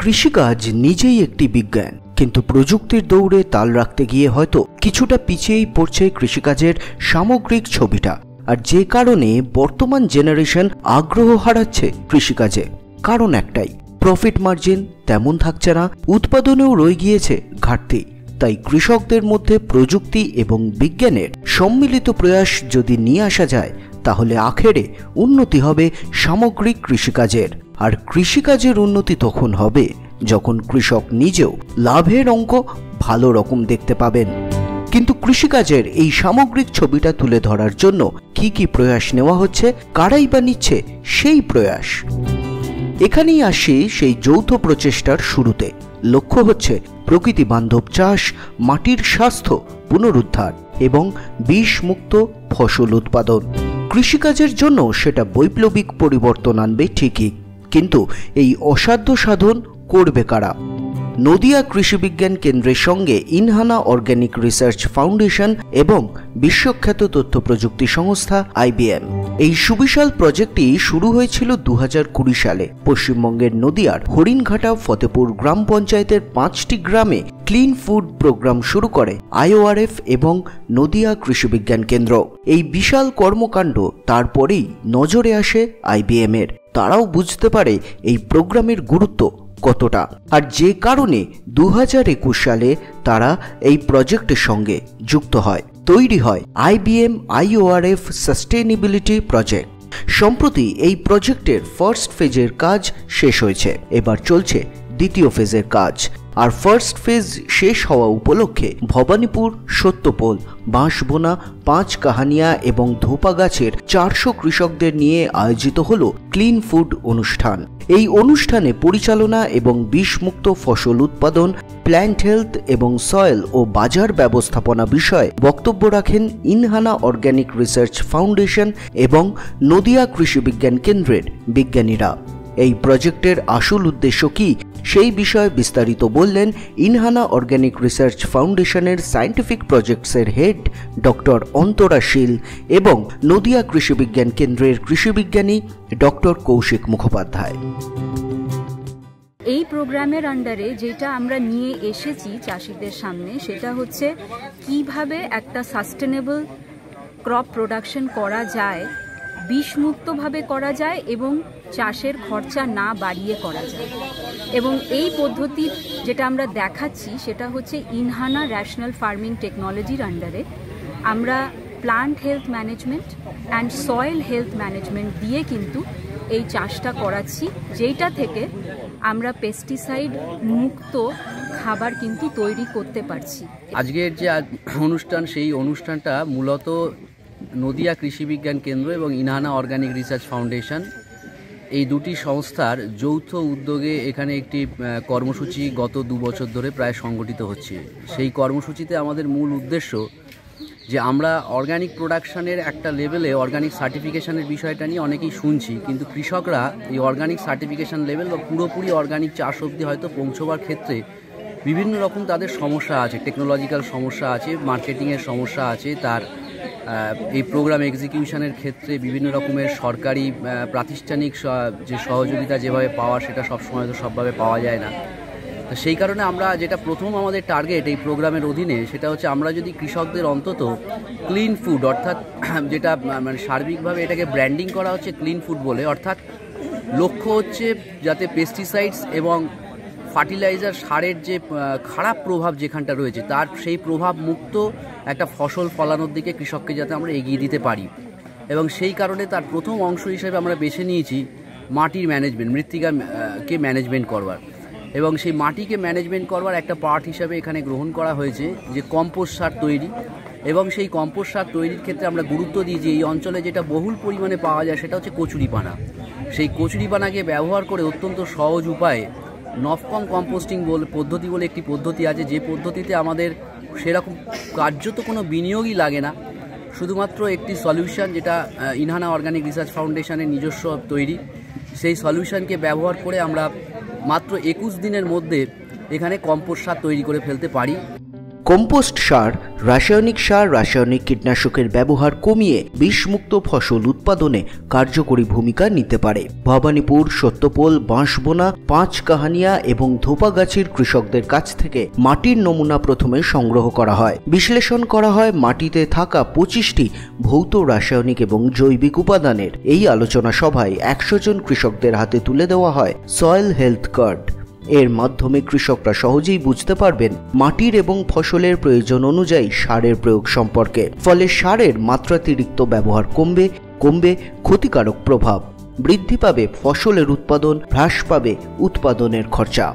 কৃষিকাজ নিজেই একটি বিজ্ঞান, কিন্তু প্রযুক্তির দৌড়ে তাল রাখতে গিয়ে হয়তো কিছুটা পিছিয়েই পড়ছে কৃষিকাজের সামগ্রিক ছবিটা, আর যে কারণে বর্তমান জেনারেশন আগ্রহ হারাচ্ছে কৃষিকাজে। কারণ একটাই প্রফিট মার্জিন তেমন থাকছে না, উৎপাদনেও রয়ে গিয়েছে ঘাটতি। তাই কৃষকদের মধ্যে প্রযুক্তি এবং বিজ্ঞানের সম্মিলিত প্রয়াস যদি নিয়ে আসা যায়, তাহলে আখেরে উন্নতি হবে সামগ্রিক কৃষিকাজের। আর কৃষিকাজের উন্নতি তখন হবে যখন কৃষক নিজেও লাভের অঙ্ক ভালো রকম দেখতে পাবেন। কিন্তু কৃষিকাজের এই সামগ্রিক ছবিটা তুলে ধরার জন্য কি কি প্রয়াস নেওয়া হচ্ছে, কারাই বা নিচ্ছে সেই প্রয়াস। এখানেই আসি সেই যৌথ প্রচেষ্টার শুরুতে। লক্ষ্য হচ্ছে প্রকৃতি বান্ধব চাষ, মাটির স্বাস্থ্য পুনরুদ্ধার এবং বিষমুক্ত ফসল উৎপাদন। কৃষিকাজের জন্য সেটা বৈপ্লবিক পরিবর্তন আনবে ঠিকই। কিন্তু এই অসাধ্য সাধন করবে কারা? নদিয়া কৃষি বিজ্ঞান কেন্দ্রের সঙ্গে ইনহানা অর্গ্যানিক রিসার্চ ফাউন্ডেশন এবং বিশ্বখ্যাত তথ্য প্রযুক্তি সংস্থা আইবিএম। এই সুবিশাল প্রজেক্টটি শুরু হয়েছিল দু সালে। পশ্চিমবঙ্গের নদিয়ার হরিণঘাটা ফতেপুর গ্রাম পঞ্চায়েতের পাঁচটি গ্রামে ক্লিন ফুড প্রোগ্রাম শুরু করে আইওআরএফ এবং নদিয়া কৃষি বিজ্ঞান কেন্দ্র। এই বিশাল কর্মকাণ্ড তারপরেই নজরে আসে আইবিএম এর তারাও বুঝতে পারে এই প্রোগ্রামের গুরুত্ব কতটা। আর যে কারণে দু হাজার একুশ সালে তারা এই প্রজেক্টের সঙ্গে যুক্ত হয়, তৈরি হয় আইবিএম আইওআরএফ সাস্টেনেবিলিটি প্রজেক্ট। সম্প্রতি এই প্রজেক্টের ফার্স্ট ফেজের কাজ শেষ হয়েছে। এবার চলছে দ্বিতীয় ফেজের কাজ। আর ফার্স্ট ফেজ শেষ হওয়া উপলক্ষে ভবানীপুর, সত্যপোল, বাঁশবোনা পাঁচ কাহানিয়া এবং ধোপা গাছের চারশো কৃষকদের নিয়ে আয়োজিত হল ক্লিন ফুড অনুষ্ঠান। এই অনুষ্ঠানে পরিচালনা এবং বিষমুক্ত ফসল উৎপাদন প্ল্যান্ট হেলথ এবং সয়েল ও বাজার ব্যবস্থাপনা বিষয়ে বক্তব্য রাখেন ইনহানা অর্গ্যানিক রিসার্চ ফাউন্ডেশন এবং নদিয়া কৃষি বিজ্ঞান কেন্দ্রের বিজ্ঞানীরা। এই প্রজেক্টের আসল উদ্দেশ্য কি সেই বিষয়ে বিস্তারিত বললেন ইনহানা অর্গ্যানিক রিসার্চ ফাউন্ডেশনের সায়েন্টিফিক প্রজেক্টসের হেড ডক্টর অন্তরা শীল এবং নদিয়া কৃষিবিজ্ঞান কেন্দ্রের কৃষিবিজ্ঞানী ডক্টর কৌশিক মুখোপাধ্যায়। এই প্রোগ্রামের আন্ডারে যেটা আমরা নিয়ে এসেছি চাষিদের সামনে সেটা হচ্ছে কীভাবে একটা সাস্টেনেবল ক্রপ প্রোডাকশন করা যায় বিষমুক্তভাবে করা যায় এবং চাষের খরচা না বাড়িয়ে করা যায়। এবং এই পদ্ধতি যেটা আমরা দেখাচ্ছি, সেটা হচ্ছে ইনহানা র্যাশনাল ফার্মিং টেকনোলজির আন্ডারে। আমরা plant health management and soil health management দিয়ে কিন্তু এই চাষটা করাচ্ছি, যেইটা থেকে আমরা পেস্টিসাইড মুক্ত খাবার কিন্তু তৈরি করতে পারছি। আজকের যে অনুষ্ঠান, সেই অনুষ্ঠানটা মূলত নদিয়া কৃষি বিজ্ঞান কেন্দ্র এবং ইনহানা অর্গানিক রিসার্চ ফাউন্ডেশন। এই দুটি সংস্থার যৌথ উদ্যোগে এখানে একটি কর্মসূচি গত দু বছর ধরে প্রায় সংগঠিত হচ্ছে। সেই কর্মসূচিতে আমাদের মূল উদ্দেশ্য যে আমরা অর্গানিক প্রোডাকশানের একটা লেভেলে অর্গানিক সার্টিফিকেশানের বিষয়টা নিয়ে অনেকেই শুনছি, কিন্তু কৃষকরা এই অর্গানিক সার্টিফিকেশান লেভেল বা পুরোপুরি অর্গানিক চাষ অবধি হয়তো পৌঁছবার ক্ষেত্রে বিভিন্ন রকম তাদের সমস্যা আছে, টেকনোলজিক্যাল সমস্যা আছে, মার্কেটিংয়ের সমস্যা আছে, তার এই প্রোগ্রাম এক্সিকিউশনের ক্ষেত্রে বিভিন্ন রকমের সরকারি প্রাতিষ্ঠানিক যে সহযোগিতা যেভাবে পাওয়া সেটা সবসময় তো সবভাবে পাওয়া যায় না। তো সেই কারণে আমরা যেটা প্রথম আমাদের টার্গেট এই প্রোগ্রামের অধীনে, সেটা হচ্ছে আমরা যদি কৃষকদের অন্তত ক্লিন ফুড, অর্থাৎ যেটা মানে সার্বিকভাবে এটাকে ব্র্যান্ডিং করা হচ্ছে ক্লিন ফুড বলে, অর্থাৎ লক্ষ্য হচ্ছে যাতে পেস্টিসাইডস এবং ফার্টিলাইজার সারের যে খারাপ প্রভাব যেখানটা রয়েছে, তার সেই প্রভাব মুক্ত একটা ফসল ফলানোর দিকে কৃষককে যাতে আমরা এগিয়ে দিতে পারি। এবং সেই কারণে তার প্রথম অংশ হিসেবে আমরা বেছে নিয়েছি মাটির ম্যানেজমেন্ট মৃত্তিকাকে ম্যানেজমেন্ট করবার। এবং সেই মাটিকে ম্যানেজমেন্ট করবার একটা পার্ট হিসাবে এখানে গ্রহণ করা হয়েছে যে কম্পোস্ট সার তৈরি। এবং সেই কম্পোস্ট সার তৈরির ক্ষেত্রে আমরা গুরুত্ব দিই যে, এই অঞ্চলে যেটা বহুল পরিমাণে পাওয়া যায় সেটা হচ্ছে কচুরিপানা। সেই কচুরিপানাকে ব্যবহার করে অত্যন্ত সহজ উপায়ে নফকম কম্পোস্টিং বলে, পদ্ধতি বলে একটি পদ্ধতি আছে। যে পদ্ধতিতে আমাদের সেরকম কার্যত কোনো বিনিয়োগই লাগে না। শুধুমাত্র একটি সলিউশন যেটা ইনহানা অর্গানিক রিসার্চ ফাউন্ডেশনের নিজস্ব তৈরি। সেই সলিউশনকে ব্যবহার করে আমরা মাত্র একুশ দিনের মধ্যে এখানে কম্পোস্ট সার তৈরি করে ফেলতে পারি। কম্পোস্ট সার, রাসায়নিক সার, রাসায়নিক কীটনাশকের ব্যবহার কমিয়ে বিষমুক্ত ফসল উৎপাদনে কার্যকরী ভূমিকা নিতে পারে। ভবানীপুর, সত্যপোল, বাঁশবোনা পাঁচ কাহানিয়া এবং ধোপাগাছির কৃষকদের কাছ থেকে মাটির নমুনা প্রথমে সংগ্রহ করা হয়। বিশ্লেষণ করা হয় মাটিতে থাকা পঁচিশটি ভৌত, রাসায়নিক এবং জৈবিক উপাদানের। এই আলোচনা সভায় একশো জন কৃষকদের হাতে তুলে দেওয়া হয় সয়েল হেলথ কার্ড। এর মাধ্যমে কৃষকরা সহজেই বুঝতে পারবেন মাটির এবং ফসলের প্রয়োজন অনুযায়ী সারের প্রয়োগ সম্পর্কে। ফলে সারের মাত্রাতিরিক্ত ব্যবহার কমবে কমবে ক্ষতিকারক প্রভাব। বৃদ্ধি পাবে ফসলের উৎপাদন, হ্রাস পাবে উৎপাদনের খরচা।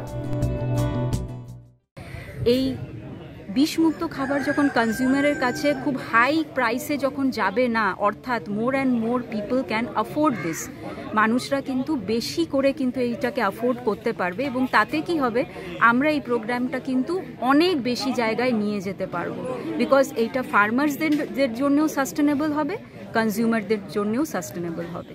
এই বিষমুক্ত খাবার যখন কনজিউমারের কাছে খুব হাই প্রাইসে যখন যাবে না, অর্থাৎ more and more people can afford this মানুষরা কিন্তু বেশি করে কিন্তু এইটাকে অ্যাফোর্ড করতে পারবে এবং তাতে কি হবে? আমরা এই প্রোগ্রামটা কিন্তু অনেক বেশি জায়গায় নিয়ে যেতে পারব বিকজ এইটা ফার্মার্সদের জন্যও সাস্টেনেবল হবে কনজিউমারদের জন্যও সাস্টেনেবল হবে।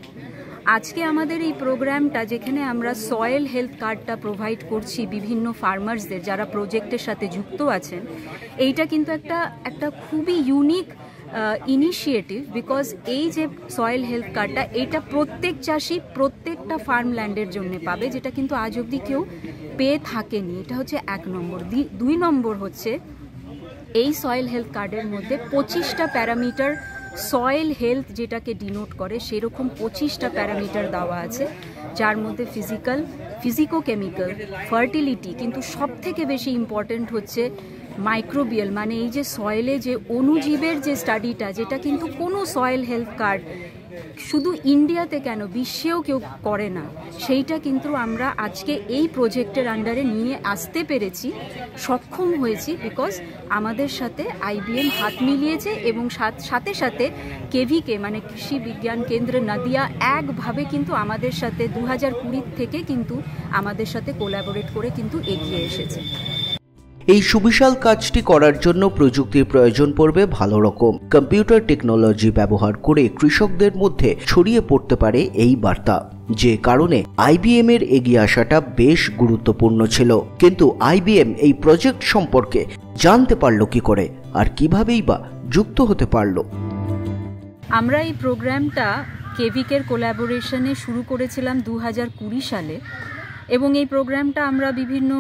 আজকে আমাদের এই প্রোগ্রামটা যেখানে আমরা সয়েল হেলথ কার্ডটা প্রোভাইড করছি বিভিন্ন ফার্মার্সদের যারা প্রজেক্টের সাথে যুক্ত আছেন, এইটা কিন্তু একটা একটা খুবই ইউনিক ইনিশিয়েটিভ বিকজ এই যে সয়েল হেলথ কার্ডটা এটা প্রত্যেক চাষি প্রত্যেকটা ফার্মল্যান্ডের জন্য পাবে, যেটা কিন্তু আজ অবধি কেউ পেয়ে থাকেনি। এটা হচ্ছে এক নম্বর। দুই নম্বর হচ্ছে এই সয়েল হেলথ কার্ডের মধ্যে পঁচিশটা প্যারামিটার সয়েল হেলথ যেটাকে ডিনোট করে, সেরকম পঁচিশটা প্যারামিটার দেওয়া আছে, যার মধ্যে ফিজিক্যাল ফিজিকো কেমিক্যাল ফার্টিলিটি, কিন্তু সব থেকে বেশি ইম্পর্টেন্ট হচ্ছে মাইক্রোবিয়াল মানে এই যে সয়েলে যে অণুজীবের যে স্টাডিটা যেটা কিন্তু কোনো সয়েল হেলথ কার্ড শুধু ইন্ডিয়াতে কেন, বিশ্বেও কেউ করে না। সেইটা কিন্তু আমরা আজকে এই প্রজেক্টের আন্ডারে নিয়ে আসতে পেরেছি, সক্ষম হয়েছি বিকজ আমাদের সাথে আইবিএম হাত মিলিয়েছে এবং সাথে সাথে কেভিকে মানে কৃষি বিজ্ঞান কেন্দ্র নদিয়া একভাবে কিন্তু আমাদের সাথে দু হাজার থেকে কিন্তু আমাদের সাথে কোলাবোরেট করে কিন্তু এগিয়ে এসেছে। এই সুবিশাল কাজটি করার জন্য প্রযুক্তির প্রয়োজন পড়বে ভালো রকম। কম্পিউটার টেকনোলজি ব্যবহার করে কৃষকদের মধ্যে ছড়িয়ে পড়তে পারে এই বার্তা। যে কারণে আইবিএম এর এগিয়ে আসাটা বেশ গুরুত্বপূর্ণ ছিল। কিন্তু আইবিএম এই প্রজেক্ট সম্পর্কে জানতে পারল কি করে? আর কিভাবেই বা যুক্ত হতে পারল? আমরা এই প্রোগ্রামটা কেভিকের কোলাবোরেশনে শুরু করেছিলাম দু হাজার কুড়ি সালে। এবং এই প্রোগ্রামটা আমরা বিভিন্ন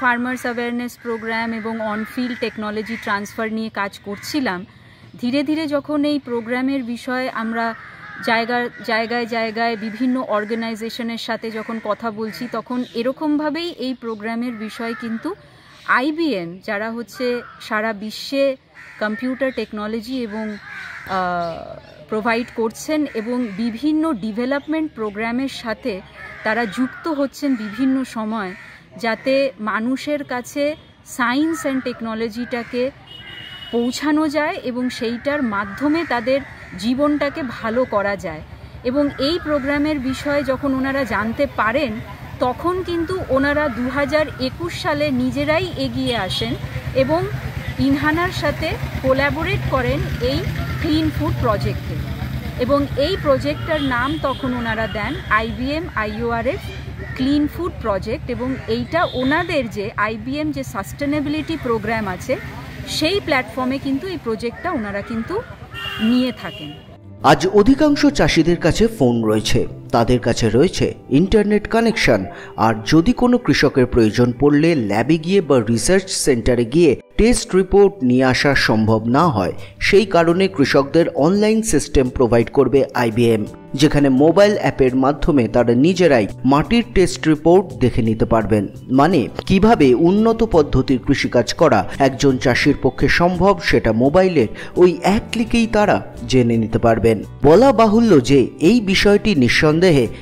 ফার্মার্স অ্যাওয়ারনেস প্রোগ্রাম এবং অনফিল্ড টেকনোলজি ট্রান্সফার নিয়ে কাজ করছিলাম। ধীরে ধীরে যখন এই প্রোগ্রামের বিষয়ে আমরা জায়গা, জায়গায় জায়গায় বিভিন্ন অর্গানাইজেশনের সাথে যখন কথা বলছি, তখন এরকমভাবেই এই প্রোগ্রামের বিষয় কিন্তু আইবিএম যারা হচ্ছে সারা বিশ্বে কম্পিউটার টেকনোলজি এবং প্রোভাইড করছেন এবং বিভিন্ন ডেভেলপমেন্ট প্রোগ্রামের সাথে তারা যুক্ত হচ্ছেন বিভিন্ন সময় যাতে মানুষের কাছে সায়েন্স অ্যান্ড টেকনোলজিটাকে পৌঁছানো যায় এবং সেইটার মাধ্যমে তাদের জীবনটাকে ভালো করা যায়। এবং এই প্রোগ্রামের বিষয়ে যখন ওনারা জানতে পারেন, তখন কিন্তু ওনারা দু হাজার একুশ সালে নিজেরাই এগিয়ে আসেন এবং ইনহানার সাথে কোল্যাবোরেট করেন এই ক্লিন ফুড প্রজেক্টে এবং এই প্রজেক্টটার নাম তখন ওনারা দেন IBM IORF clean food project এবং এইটা ওনাদের যে আইবিএম যে সাস্টেনেবিলিটি প্রোগ্রাম আছে, সেই প্ল্যাটফর্মে কিন্তু এই প্রজেক্টটা ওনারা কিন্তু নিয়ে থাকেন। আজ অধিকাংশ চাষিদের কাছে ফোন রয়েছে। তাদের কাছে রয়েছে ইন্টারনেট কানেকশন আর যদি কোনো কৃষকের প্রয়োজন পড়লে ল্যাবে গিয়ে বা রিসার্চ সেন্টারে গিয়ে টেস্ট রিপোর্ট নিয়ে আসা সম্ভব না হয়। সেই কারণে কৃষকদের অনলাইন সিস্টেম প্রোভাইড করবে আইবিএম যেখানে মোবাইল অ্যাপের মাধ্যমে তারা নিজেরাই মাটির টেস্ট রিপোর্ট দেখে নিতে পারবেন। মানে কীভাবে উন্নত পদ্ধতির কৃষিকাজ করা একজন চাষির পক্ষে সম্ভব সেটা মোবাইলের ওই এক ক্লিকেই তারা জেনে নিতে পারবেন। বলা বাহুল্য যে এই বিষয়টি নিঃসন্দেহে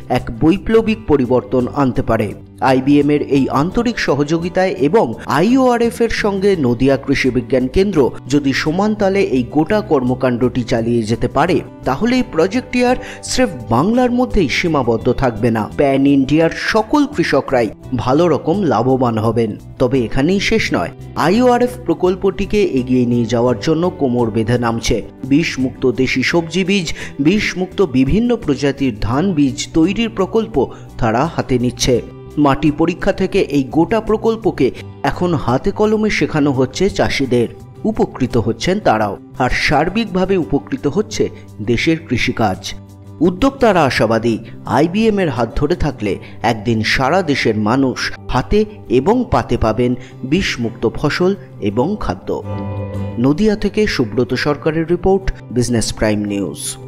এক বৈপ্লবিক পরিবর্তন আনতে পারে। আইবিএম এর এই আন্তরিক সহযোগিতায় এবং আইওআরএফ এর সঙ্গে নদিয়া কৃষি বিজ্ঞান কেন্দ্র যদি সমান তালে এই গোটা কর্মকাণ্ডটি চালিয়ে যেতে পারে তাহলে এই প্রজেক্টটি আর স্রেফ বাংলার মধ্যেই সীমাবদ্ধ থাকবে না। প্যান ইন্ডিয়ার সকল কৃষকরাই ভালো রকম লাভবান হবেন। তবে এখানেই শেষ নয়, আইওআরএফ প্রকল্পটিকে এগিয়ে নিয়ে যাওয়ার জন্য কোমর বেঁধে নামছে। বিষ মুক্ত দেশি সবজি বীজ বিষ মুক্ত বিভিন্ন প্রজাতির ধান বীজ তৈরির প্রকল্প তারা হাতে নিচ্ছে। মাটি পরীক্ষা থেকে এই গোটা প্রকল্পকে এখন হাতে কলমে শেখানো হচ্ছে চাষিদের। উপকৃত হচ্ছেন তারাও, আর সার্বিকভাবে উপকৃত হচ্ছে দেশের কৃষিকাজ। উদ্যোক্তারা আশাবাদী আইবিএম এর হাত ধরে থাকলে একদিন সারা দেশের মানুষ হাতে এবং পাতে পাবেন বিষমুক্ত ফসল এবং খাদ্য। নদিয়া থেকে সুব্রত সরকারের রিপোর্ট, বিজনেস প্রাইম নিউজ।